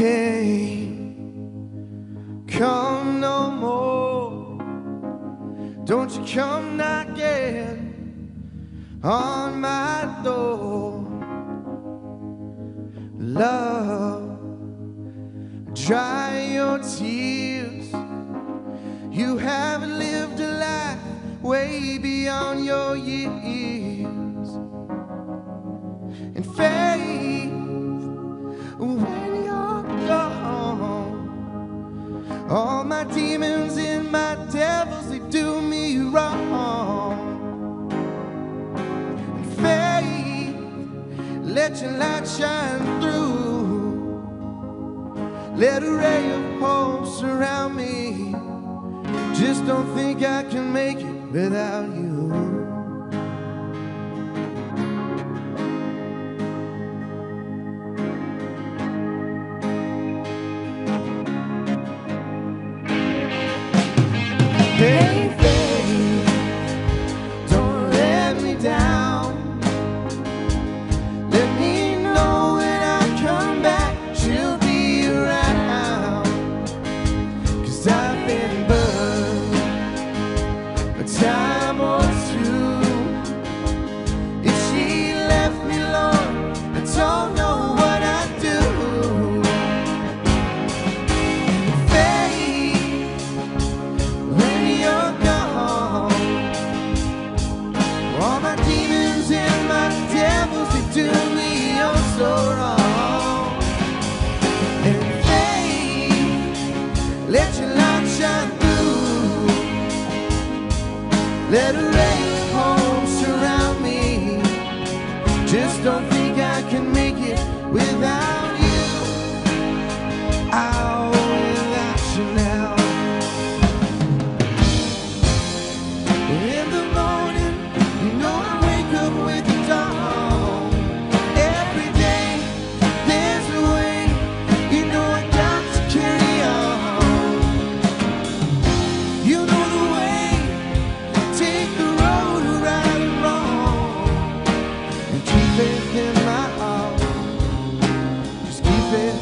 pain come no more. Don't you come knocking on my door. Love, dry your tears. You haven't lived a life way beyond your years. Let your light shine through. Let a ray of hope surround me. Just don't think I can make it without you. And faith, let your light shine through. Let a ray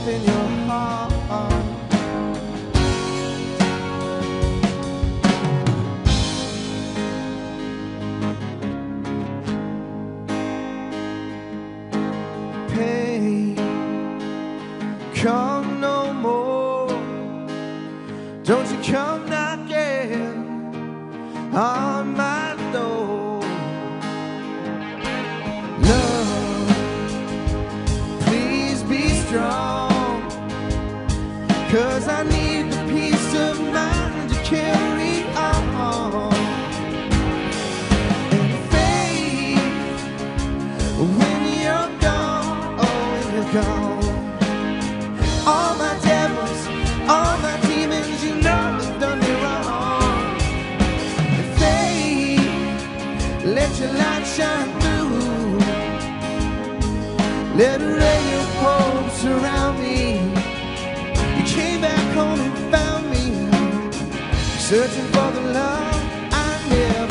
in your heart. pain come no more. Don't you come knocking on my door. Love, please be strong. Cause I need the peace of mind to carry on. And faith when you're gone, oh, when you're gone. All my devils, all my demons, you know they've done me wrong. And faith, let your light shine through. Let a ray of hope surround me came back home and found me searching for the love I never.